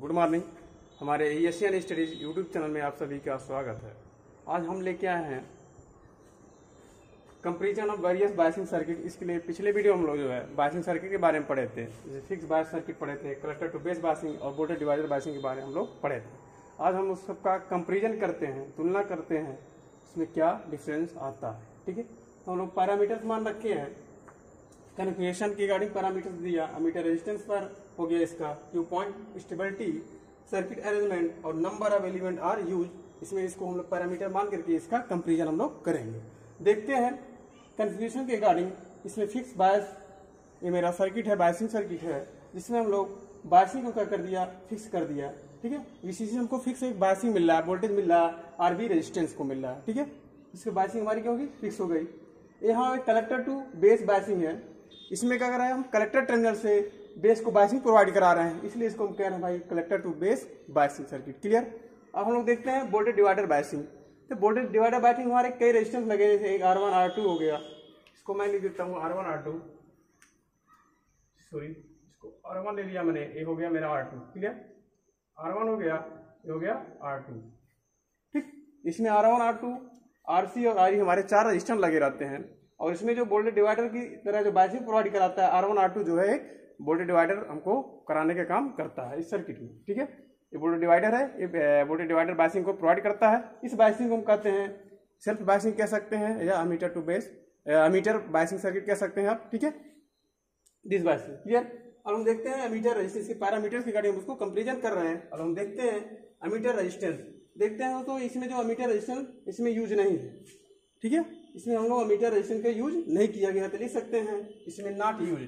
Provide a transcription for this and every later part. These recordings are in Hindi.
Good morning. हमारे एशियन स्टडीज़ यूट्यूब चैनल में आप सभी का स्वागत है। आज हम लेके आए हैं comparison of various biasing circuit. इसके लिए पिछले वीडियो हम लोग जो है बायसिंग सर्किट के बारे में पढ़े थे, जैसे फिक्स बायस सर्किट पढ़े थे, कलेक्टर टू बेस बायसिंग और वोल्टेज डिवाइडर बायसिंग के बारे में हम लोग पढ़े थे। आज हम उस सबका कंपेरिजन करते हैं, तुलना करते हैं इसमें क्या डिफरेंस आता है, ठीक है? तो हम लोग पैरामीटर्स मान रखे हैं। कन्फिगरेशन की रिगार्डिंग पैरामीटर्स दिया अमीटर रेजिस्टेंस पर हो गया इसका। Q point stability circuit arrangement और number of element are use इसमें इसको हम लोग पैरामीटर मान करके इसका कंपेरिजन हम लोग करेंगे। देखते हैं कन्फिगरेशन के रिगार्डिंग इसमें फिक्स बायस ये मेरा सर्किट है बायसिंग सर्किट है। जिसमें हम लोग बायसिंग को क्या कर दिया फिक्स कर दिया, ठीक है? इसी से हमको फिक्स एक बायसिंग मिल रहा है वोल्टेज मिल रहा है आरबी रेजिस्टेंस को मिल रहा है, ठीक है? इसकी बायसिंग हमारी क्या होगी? फिक्स हो गई। यहाँ कलेक्टर टू बेस बायसिंग है। इसमें क्या कर रहे हैं हम? कलेक्टर टर्मिनल से बेस को बाइसिंग प्रोवाइड करा रहे हैं। इसलिए इसको हम कह रहे हैं भाई collector to base biasing circuit clear अब हम लोग देखते हैं वोल्टेज डिवाइडर बायसिंग तो वोल्टेज डिवाइडर बायसिंग हमारे कई रेजिस्टेंस लगे जैसे एक आर वन आर टू हो गया। इसको मैं लिख देता हूँ R one R two sorry इसको आर वन ले लिया मैंने ये हो गया मेरा R two clear R one हो गया, ये हो गया आर टू ठीक? इसमें R one R two R C और आर ई हमारे चार रजिस्टर लगे रहते हैं। और इसमें जो वोल्टेज डिवाइडर की तरह जो बाइसिंग प्रोवाइड कराता है आर वन आर टू जो है, एक वोल्टेज डिवाइडर हमको कराने का काम करता है इस सर्किट में, ठीक है? ये वोल्टेज डिवाइडर है, ये वोल्टेज डिवाइडर बाइसिंग को प्रोवाइड करता है। इस बाइसिंग को हम कहते हैं सेल्फ बाइसिंग कह सकते हैं, या emitter to base emitter biasing circuit कह सकते हैं आप, ठीक है? दिस बाइसिंग क्लियर और हम देखते हैं अमीटर रेजिस्टेंस के पैरामीटर की गाड़ी हम उसको कंपेरिजन कर रहे हैं। और हम देखते हैं अमीटर रेजिस्टेंस देखते हैं तो इसमें जो अमीटर रेजिस्टेंस इसमें यूज़ नहीं है, ठीक है? इसमें हम लोग अमीटर रेजिस्टेंस का यूज़ नहीं किया गया तो लिख सकते हैं, इसमें नॉट यूज़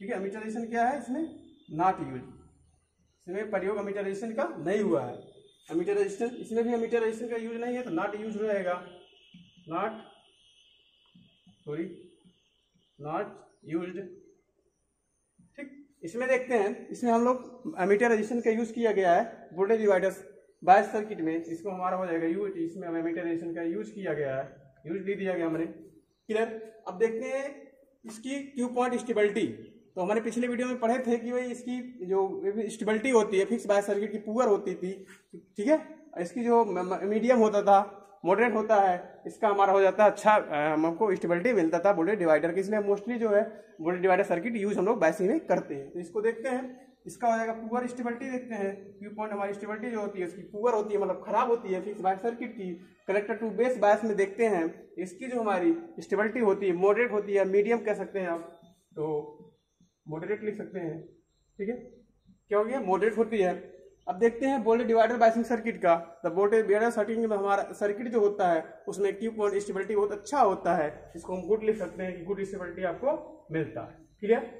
ठीक है अमीटर रेजिस्टेंस क्या है इसमें? नॉट यूज़ इसमें प्रयोग अमीटर रेजिस्टेंस का नहीं हुआ है। अमीटर इसमें भी अमीटर का यूज़ नहीं है तो नॉट यूज़ रहेगा। नॉट सॉरी नॉट यूज़ ठीक, इसमें देखते हैं, इसमें हम लोग अमीटर रेजिस्टेंस का यूज़ किया गया है वोल्टेज डिवाइडर्स बायस सर्किट में, इसको हमारा हो जाएगा यूज़ इसमें अमीटर का यूज़ किया गया है। यूज़ दे दिया गया हमने। क्लियर अब देखते हैं इसकी क्यू पॉइंट स्टेबिलिटी तो हमारे पिछले वीडियो में पढ़े थे कि भाई इसकी जो स्टेबिलिटी होती है फिक्स बायस सर्किट की पुअर होती थी, ठीक है? इसकी जो मीडियम होता था मॉडरेट होता है, इसका हमारा हो जाता है अच्छा हमको स्टेबिलिटी मिलता था वोल्टेज डिवाइडर की। इसलिए मोस्टली जो है वोल्टेज डिवाइडर सर्किट यूज़ हम लोग बाइसिंग में करते हैं। तो इसको देखते हैं। इसका हो जाएगा पुअर स्टेबिलिटी देखते हैं। क्यू पॉइंट हमारी स्टेबिलिटी जो होती है उसकी पुअर होती है मतलब खराब होती है। फिक्स बायस सर्किट की कलेक्टर टू बेस बायस में देखते हैं। इसकी जो हमारी स्टेबिलिटी होती है मॉडरेट होती है मीडियम कह सकते हैं आप तो मॉडरेट लिख सकते हैं। ठीक है? क्या हो गया? मॉडरेट होती है। अब देखते हैं वोल्टेज डिवाइडर बाइसिंग सर्किट का। द वोल्टेज डिवाइडर सर्किट में हमारा सर्किट जो होता है, उसमें क्यू पॉइंट स्टेबिलिटी बहुत अच्छा होता है। इसको हम गुड लिख सकते हैं कि गुड स्टेबिलिटी आपको मिलता है। क्लियर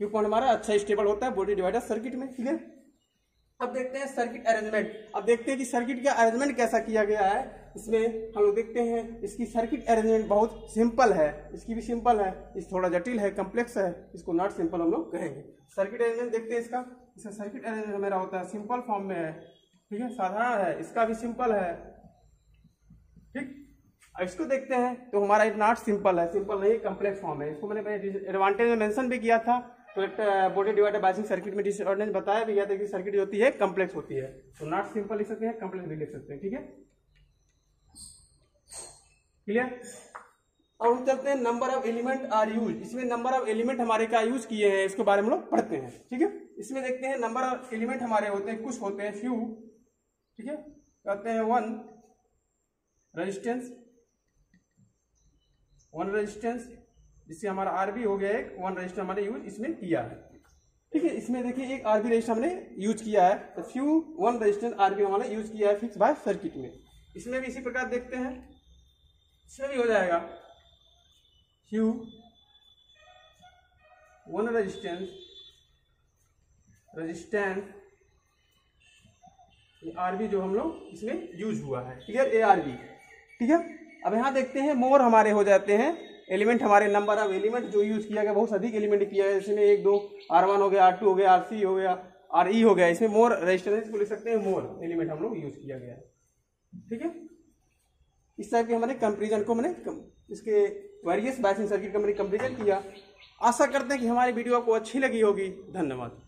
क्यू पॉइंट हमारा अच्छा स्टेबल होता है बॉडी डिवाइडर सर्किट में क्लियर अब देखते हैं सर्किट अरेंजमेंट अब देखते हैं कि सर्किट का अरेंजमेंट कैसा किया गया है। इसमें हम लोग देखते हैं, इसकी सर्किट अरेंजमेंट बहुत सिंपल है। इसकी भी सिंपल है। इस थोड़ा जटिल है कम्प्लेक्स है। इसको नॉट सिंपल हम लोग कहेंगे। सर्किट अरेंजमेंट देखते हैं इसका। इसका सर्किट अरेंजमेंट मेरा होता है सिंपल फॉर्म में है। ठीक है? साधारण है। इसका भी सिंपल है। ठीक? अब इसको देखते हैं। तो हमारा नॉट सिंपल है। सिंपल नहीं कम्प्लेक्स फॉर्म है। इसको मैंने एडवांटेज में मेंशन भी किया था। तो वोल्टेज डिवाइडर बाइसिंग सर्किट में डिसऑर्डिनेंस बताया भी गया था कि सर्किट जो होती है कम्प्लेक्स होती है। तो नॉट सिंपल लिख सकते हैं कम्प्लेक्स भी लिख सकते हैं, ठीक है? क्लियर और हम चलते हैं number of element are use इसमें नंबर ऑफ़ एलिमेंट हमारे क्या यूज़ किए हैं, इसके बारे में लोग पढ़ते हैं, ठीक है? इसमें देखते हैं नंबर ऑफ़ एलिमेंट हमारे होते हैं, कुछ होते हैं फ्यू ठीक है? कहते हैं वन रेजिस्टेंस वन रेजिस्टेंस जिससे हमारा आरबी हो गया एक वन रजिस्टर हमने यूज़ इसमें किया है। ठीक है, इसमें देखिए एक आरबी रजिस्टर हमने यूज़ किया है। तो फ्यू वन रजिस्टेंस आरबी हमारा यूज़ किया है फिक्स बाय सर्किट में। इसमें भी इसी प्रकार देखते हैं। इसमें भी हो जाएगा। Few one resistance resistance RB जो हम लोग इसमें यूज़ हुआ है। क्लियर ए आरबी ठीक है? अब यहाँ देखते हैं मोर हमारे हो जाते हैं। एलिमेंट हमारे नंबर ऑफ़ एलिमेंट जो यूज़ किया गया, बहुत अधिक एलिमेंट किया है। इसमें एक, दो आर वन हो गया आर टू हो गया आर सी हो गया आर ई हो गया। इसमें मोर रेजिस्टेंस को लिख सकते हैं मोर एलिमेंट हम लोग यूज़ किया गया है। ठीक है? इस टाइप के हमारे कंपेरिजन को मैंने इसके वेरियस बाइसिंग सर्किट का मैंने कंपेरिजन किया। आशा करते हैं कि हमारी वीडियो आपको अच्छी लगी होगी। धन्यवाद।